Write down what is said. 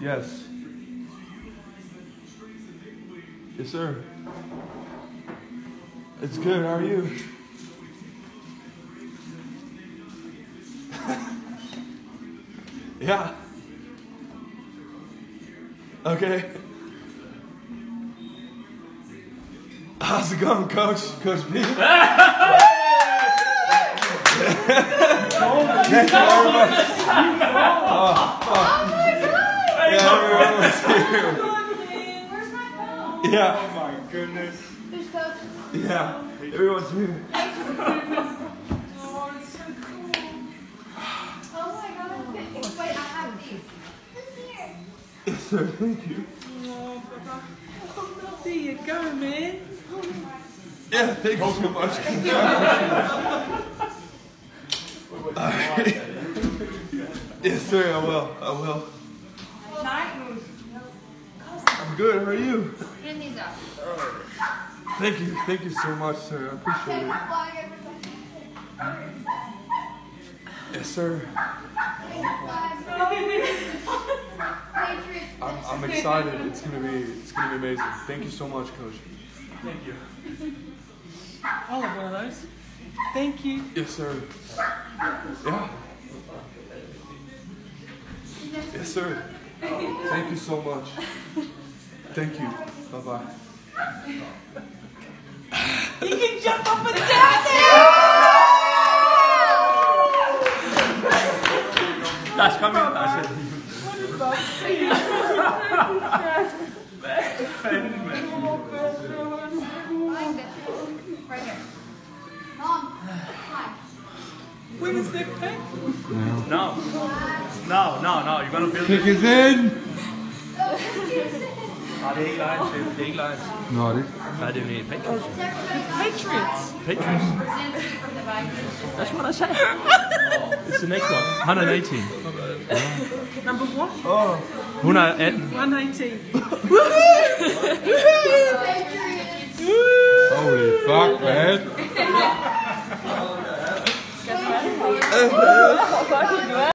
Yes. Yes, sir. It's good. How are you? yeah. Okay. How's it going, Coach? Coach B? Thank you very much. Oh, Oh, fuck. Yeah, everyone was here. Where's my phone? Yeah, Oh my goodness. Who's coach? yeah. Everyone's here. Oh, it's so cool. Oh my god. Wait, I have these. This here. Yes, sir. Thank you. Oh, there you go, man. Yeah, thank you so much. Alright. Yes, sir. I will. I will. I'm good. How are you? Hand these up. Thank you. Thank you so much, sir. I appreciate it. my flag every Yes, sir. I'm, I'm excited. It's gonna be it's gonna be amazing. Thank you so much, Coach. Thank you. I'll have one of those. Thank you. Yes, sir. Yeah. Yes, sir. Thank you so much. Thank you. Bye bye. You can jump up and down there. That's coming. That's it. Right here. Mom, hi. When is that pick? No. No, no, no. You're gonna feel Kick it. is in. Nej, det er ikke live. Det er- det er ikke live. No, this. Nej, det er Patriots. Patriots. Patriots. Nancy from the Vikings. That's what I said. It's the next one. 118. Number one. Oh. 118. 118. Patriots. Holy fuck, man.